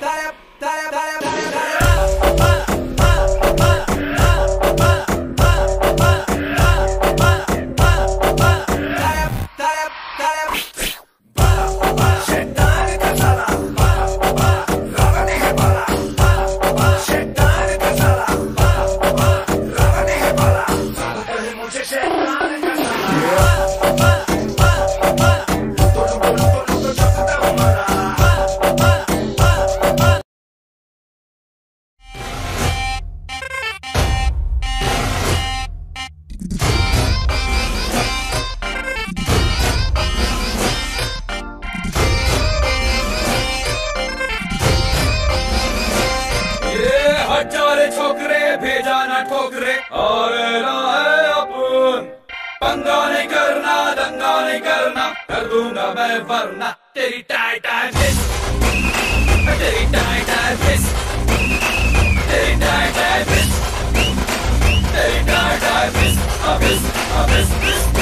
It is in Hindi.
Dale भेजा न ठोकरे। और अपन। पंगा नहीं करना, दंगा नहीं करना। कर दूँगा मैं, वरना तेरी टाई टाई फिस। तेरी टाई टाई फिस। तेरी टाई टाई फिस। तेरी टाई टाई फिस। अबिस अबिस फिस